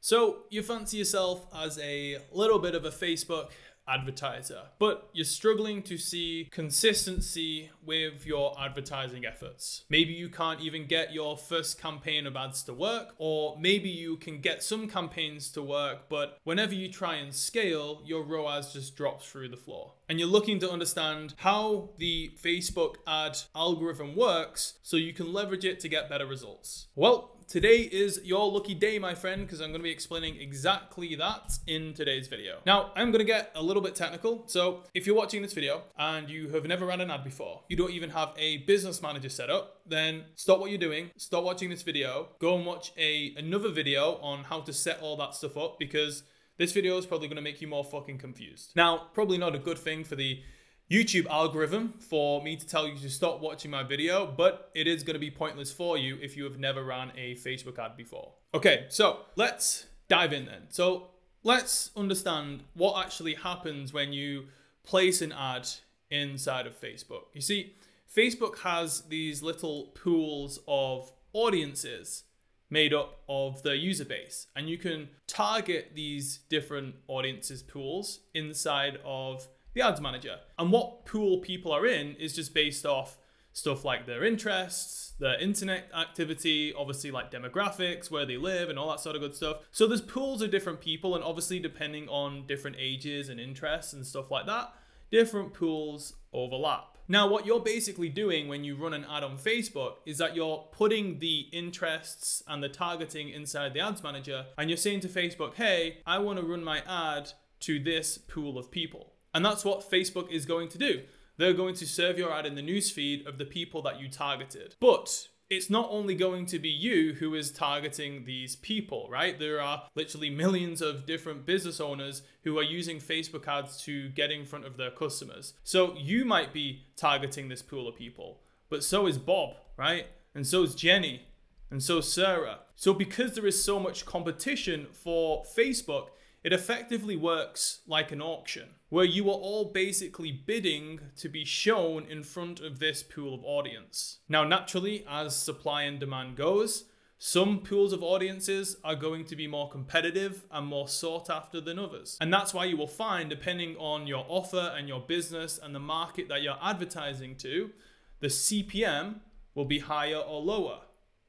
So you fancy yourself as a little bit of a Facebook advertiser, but you're struggling to see consistency with your advertising efforts. Maybe you can't even get your first campaign of ads to work, or maybe you can get some campaigns to work, but whenever you try and scale, your ROAS just drops through the floor. And you're looking to understand how the Facebook ad algorithm works so you can leverage it to get better results. Well, Today is your lucky day, my friend, because I'm going to be explaining exactly that in today's video. Now, I'm going to get a little bit technical. So if you're watching this video and you have never ran an ad before, you don't even have a business manager set up, then stop what you're doing, stop watching this video, go and watch a another video on how to set all that stuff up because this video is probably going to make you more fucking confused. Now, probably not a good thing for the YouTube algorithm for me to tell you to stop watching my video, but it is going to be pointless for you if you have never ran a Facebook ad before. Okay, so let's dive in then. So let's understand what actually happens when you place an ad inside of Facebook. You see, Facebook has these little pools of audiences made up of the user base, and you can target these different audiences pools inside of the ads manager. And what pool people are in is just based off stuff like their interests, their internet activity, obviously like demographics, where they live, and all that sort of good stuff. So there's pools of different people, and obviously depending on different ages and interests and stuff like that, different pools overlap. Now, what you're basically doing when you run an ad on Facebook is that you're putting the interests and the targeting inside the ads manager, and you're saying to Facebook, hey, I want to run my ad to this pool of people. And that's what Facebook is going to do. They're going to serve your ad in the newsfeed of the people that you targeted. But it's not only going to be you who is targeting these people, right? There are literally millions of different business owners who are using Facebook ads to get in front of their customers. So you might be targeting this pool of people, but so is Bob, right? And so is Jenny, and so is Sarah. So because there is so much competition for Facebook, it effectively works like an auction, where you are all basically bidding to be shown in front of this pool of audience. Now, naturally, as supply and demand goes, some pools of audiences are going to be more competitive and more sought after than others. And that's why you will find, depending on your offer and your business and the market that you're advertising to, the CPM will be higher or lower.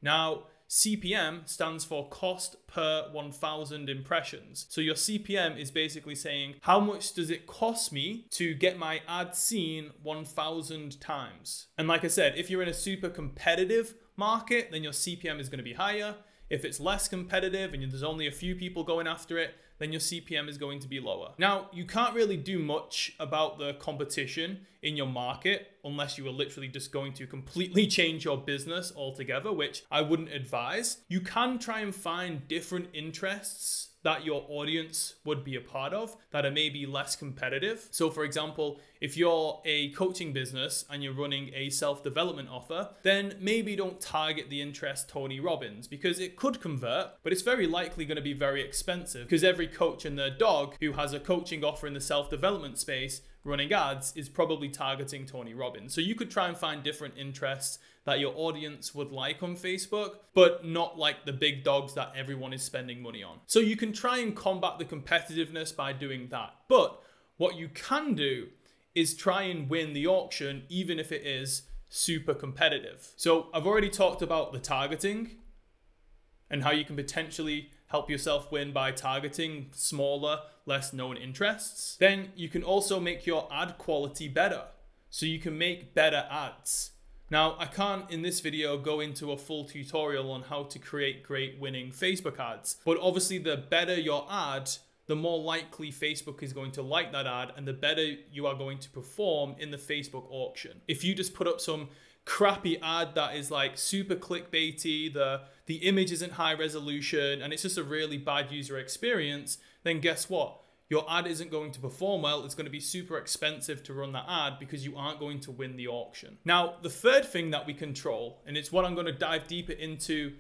Now, CPM stands for cost per 1000 impressions. So your CPM is basically saying how much does it cost me to get my ad seen 1000 times? And like I said, if you're in a super competitive market, then your CPM is going to be higher. If it's less competitive and there's only a few people going after it, then your CPM is going to be lower. Now, you can't really do much about the competition in your market unless you are literally just going to completely change your business altogether, which I wouldn't advise. You can try and find different interests that your audience would be a part of that are maybe less competitive. So, for example, if you're a coaching business and you're running a self development offer, then maybe don't target the interest Tony Robbins because it could convert, but it's very likely going to be very expensive because every coach and their dog who has a coaching offer in the self development space running ads is probably targeting Tony Robbins. So you could try and find different interests that your audience would like on Facebook, but not like the big dogs that everyone is spending money on. So you can try and combat the competitiveness by doing that. But what you can do is try and win the auction, even if it is super competitive. So I've already talked about the targeting and how you can potentially help yourself win by targeting smaller, less known interests. Then you can also make your ad quality better. So you can make better ads. Now, I can't in this video go into a full tutorial on how to create great winning Facebook ads, but obviously the better your ad, the more likely Facebook is going to like that ad and the better you are going to perform in the Facebook auction. If you just put up some crappy ad that is like super clickbaity, the the image isn't high resolution and it's just a really bad user experience, then guess what? Your ad isn't going to perform well. It's going to be super expensive to run that ad because you aren't going to win the auction. Now, the third thing that we control, and it's what I'm going to dive deeper into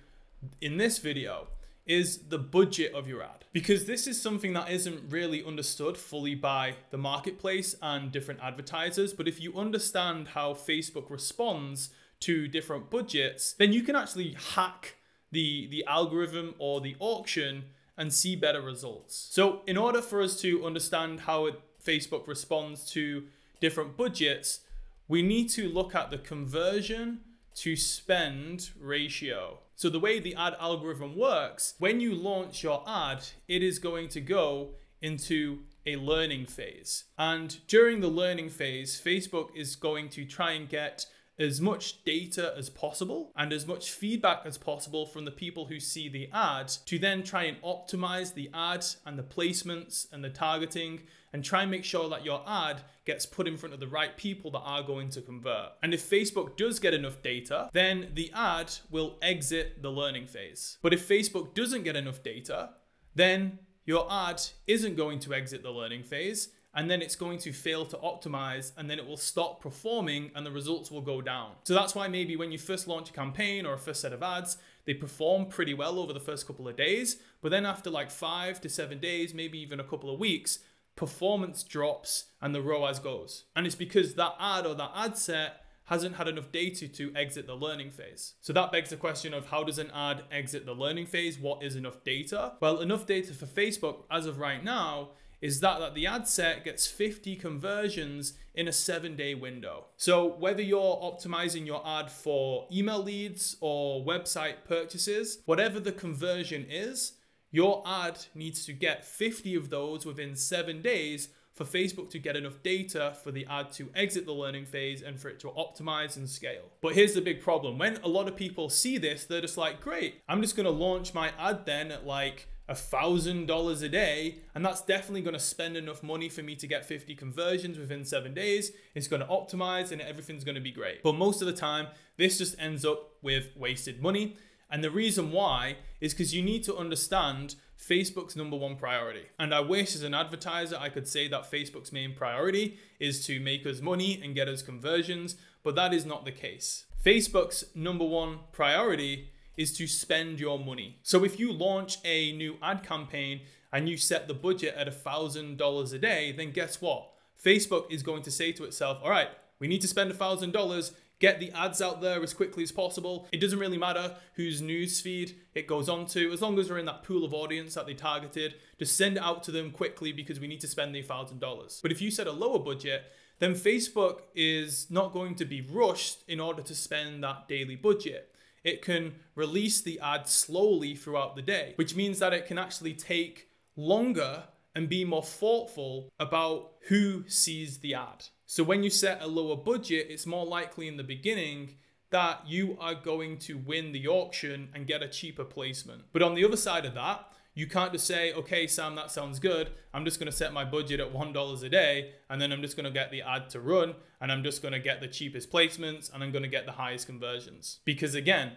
in this video, is the budget of your ad. Because this is something that isn't really understood fully by the marketplace and different advertisers. But if you understand how Facebook responds to different budgets, then you can actually hack the, the algorithm or the auction and see better results. So, in order for us to understand how it, Facebook responds to different budgets, we need to look at the conversion to spend ratio. So, the way the ad algorithm works, when you launch your ad, it is going to go into a learning phase. And during the learning phase, Facebook is going to try and get as much data as possible and as much feedback as possible from the people who see the ad to then try and optimize the ad and the placements and the targeting and try and make sure that your ad gets put in front of the right people that are going to convert. And if Facebook does get enough data, then the ad will exit the learning phase. But if Facebook doesn't get enough data, then your ad isn't going to exit the learning phase and then it's going to fail to optimize and then it will stop performing and the results will go down. So that's why maybe when you first launch a campaign or a first set of ads, they perform pretty well over the first couple of days, but then after like five to seven days, maybe even a couple of weeks, performance drops and the ROAS goes. And it's because that ad or that ad set hasn't had enough data to exit the learning phase. So that begs the question of how does an ad exit the learning phase? What is enough data? Well, enough data for Facebook as of right now is that, that the ad set gets 50 conversions in a seven day window. So whether you're optimizing your ad for email leads or website purchases, whatever the conversion is, your ad needs to get 50 of those within seven days for Facebook to get enough data for the ad to exit the learning phase and for it to optimize and scale. But here's the big problem. When a lot of people see this, they're just like, great, I'm just gonna launch my ad then at like a thousand dollars a day and that's definitely going to spend enough money for me to get 50 conversions within seven days it's going to optimize and everything's going to be great but most of the time this just ends up with wasted money and the reason why is because you need to understand Facebook's number one priority. And I wish as an advertiser I could say that Facebook's main priority is to make us money and get us conversions, but that is not the case. Facebook's number one priority is to spend your money. So if you launch a new ad campaign and you set the budget at $1,000 a day, then guess what? Facebook is going to say to itself, all right, we need to spend $1,000, get the ads out there as quickly as possible. It doesn't really matter whose newsfeed it goes on to, as long as we're in that pool of audience that they targeted, just send it out to them quickly because we need to spend the $1,000. But if you set a lower budget, then Facebook is not going to be rushed in order to spend that daily budget it can release the ad slowly throughout the day, which means that it can actually take longer and be more thoughtful about who sees the ad. So when you set a lower budget, it's more likely in the beginning that you are going to win the auction and get a cheaper placement. But on the other side of that, you can't just say, okay, Sam, that sounds good. I'm just going to set my budget at $1 a day and then I'm just going to get the ad to run and I'm just going to get the cheapest placements and I'm going to get the highest conversions. Because again,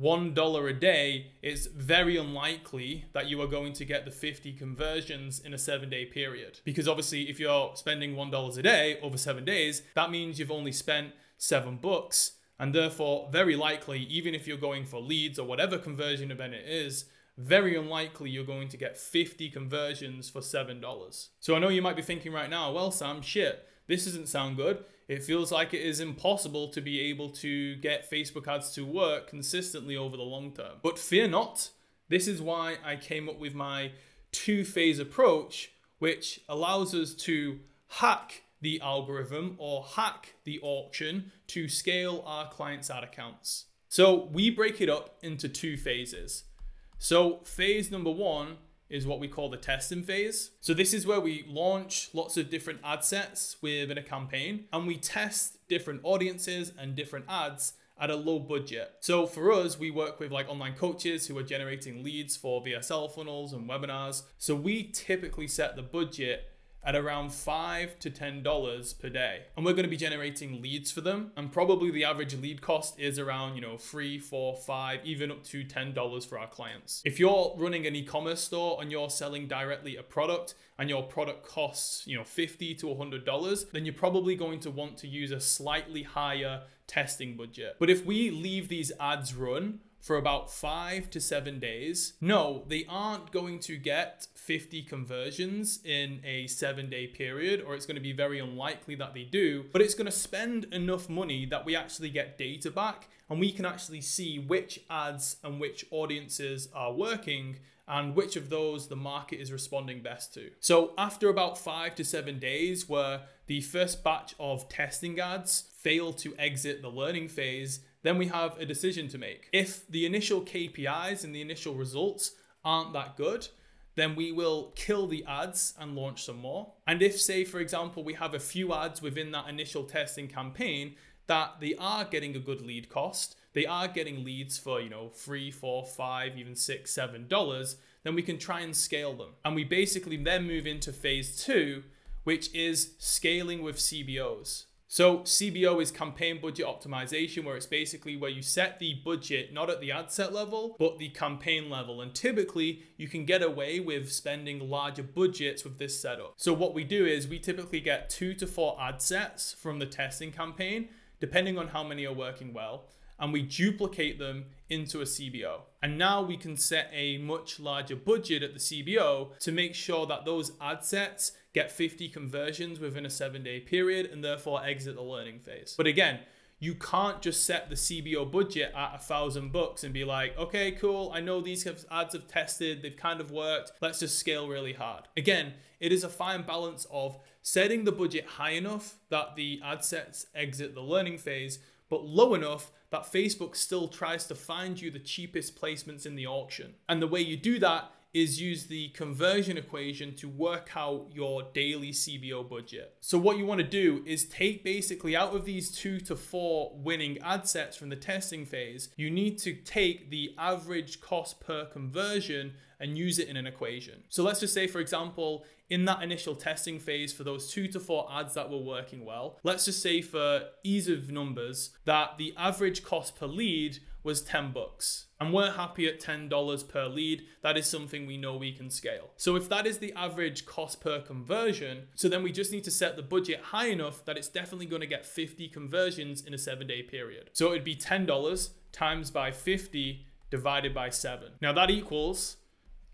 $1 a day, it's very unlikely that you are going to get the 50 conversions in a seven day period. Because obviously, if you're spending $1 a day over seven days, that means you've only spent seven bucks. And therefore, very likely, even if you're going for leads or whatever conversion event it is, very unlikely you're going to get 50 conversions for $7. So I know you might be thinking right now, well, Sam, shit, this doesn't sound good. It feels like it is impossible to be able to get Facebook ads to work consistently over the long term. But fear not, this is why I came up with my two phase approach, which allows us to hack the algorithm or hack the auction to scale our clients' ad accounts. So we break it up into two phases. So phase number one is what we call the testing phase. So this is where we launch lots of different ad sets within a campaign and we test different audiences and different ads at a low budget. So for us, we work with like online coaches who are generating leads for VSL funnels and webinars. So we typically set the budget at around five to ten dollars per day. And we're going to be generating leads for them. And probably the average lead cost is around you know three four five even up to ten dollars for our clients. If you're running an e-commerce store and you're selling directly a product and your product costs you know 50 to a 100 dollars then you're probably going to want to use a slightly higher testing budget. But if we leave these ads run for about five to seven days. No, they aren't going to get 50 conversions in a seven day period, or it's going to be very unlikely that they do, but it's going to spend enough money that we actually get data back and we can actually see which ads and which audiences are working and which of those the market is responding best to. So after about five to seven days where the first batch of testing ads fail to exit the learning phase, then we have a decision to make. If the initial KPIs and the initial results aren't that good, then we will kill the ads and launch some more. And if, say, for example, we have a few ads within that initial testing campaign that they are getting a good lead cost, they are getting leads for, you know, three, four, five, even six, seven dollars, then we can try and scale them. And we basically then move into phase two, which is scaling with CBOs. So CBO is campaign budget optimization, where it's basically where you set the budget not at the ad set level, but the campaign level. And typically you can get away with spending larger budgets with this setup. So what we do is we typically get two to four ad sets from the testing campaign, depending on how many are working well and we duplicate them into a CBO. And now we can set a much larger budget at the CBO to make sure that those ad sets get 50 conversions within a seven day period, and therefore exit the learning phase. But again, you can't just set the CBO budget at a thousand bucks and be like, okay, cool, I know these ads have tested, they've kind of worked, let's just scale really hard. Again, it is a fine balance of setting the budget high enough that the ad sets exit the learning phase, but low enough that Facebook still tries to find you the cheapest placements in the auction. And the way you do that is use the conversion equation to work out your daily CBO budget. So what you want to do is take basically out of these two to four winning ad sets from the testing phase, you need to take the average cost per conversion and use it in an equation. So let's just say, for example, in that initial testing phase for those two to four ads that were working well, let's just say for ease of numbers that the average cost per lead was 10 bucks. And we're happy at $10 per lead. That is something we know we can scale. So if that is the average cost per conversion, so then we just need to set the budget high enough that it's definitely going to get 50 conversions in a seven day period. So it'd be $10 times by 50 divided by seven. Now that equals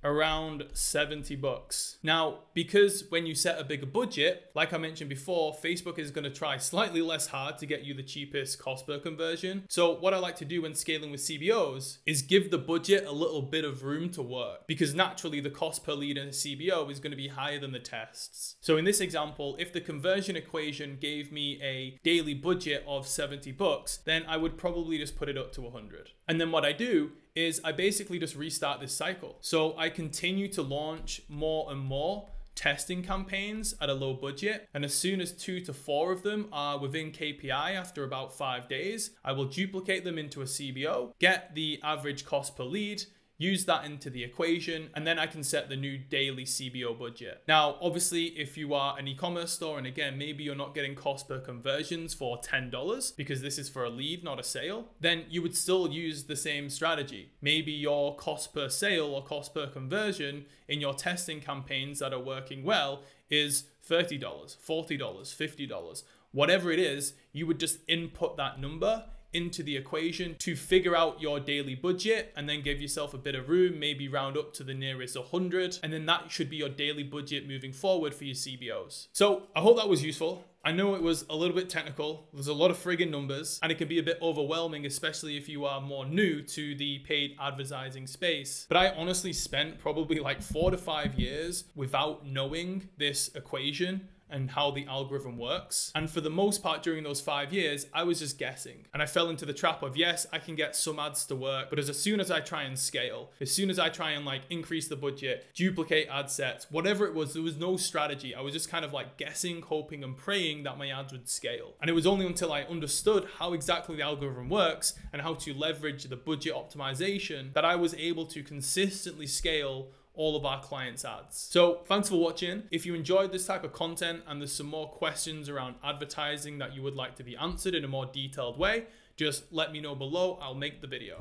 around 70 bucks. Now, because when you set a bigger budget, like I mentioned before, Facebook is going to try slightly less hard to get you the cheapest cost per conversion. So what I like to do when scaling with CBOs is give the budget a little bit of room to work because naturally the cost per lead in a CBO is going to be higher than the tests. So in this example, if the conversion equation gave me a daily budget of 70 bucks, then I would probably just put it up to 100. And then what I do is I basically just restart this cycle. So I continue to launch more and more testing campaigns at a low budget. And as soon as two to four of them are within KPI after about five days, I will duplicate them into a CBO, get the average cost per lead, use that into the equation, and then I can set the new daily CBO budget. Now, obviously, if you are an e-commerce store, and again, maybe you're not getting cost per conversions for $10 because this is for a lead, not a sale, then you would still use the same strategy. Maybe your cost per sale or cost per conversion in your testing campaigns that are working well is $30, $40, $50. Whatever it is, you would just input that number into the equation to figure out your daily budget and then give yourself a bit of room, maybe round up to the nearest 100. And then that should be your daily budget moving forward for your CBOs. So I hope that was useful. I know it was a little bit technical. There's a lot of friggin' numbers and it can be a bit overwhelming, especially if you are more new to the paid advertising space. But I honestly spent probably like four to five years without knowing this equation and how the algorithm works. And for the most part during those five years, I was just guessing. And I fell into the trap of, yes, I can get some ads to work, but as soon as I try and scale, as soon as I try and like increase the budget, duplicate ad sets, whatever it was, there was no strategy. I was just kind of like guessing, hoping and praying that my ads would scale. And it was only until I understood how exactly the algorithm works and how to leverage the budget optimization that I was able to consistently scale all of our clients' ads. So thanks for watching. If you enjoyed this type of content and there's some more questions around advertising that you would like to be answered in a more detailed way, just let me know below. I'll make the video.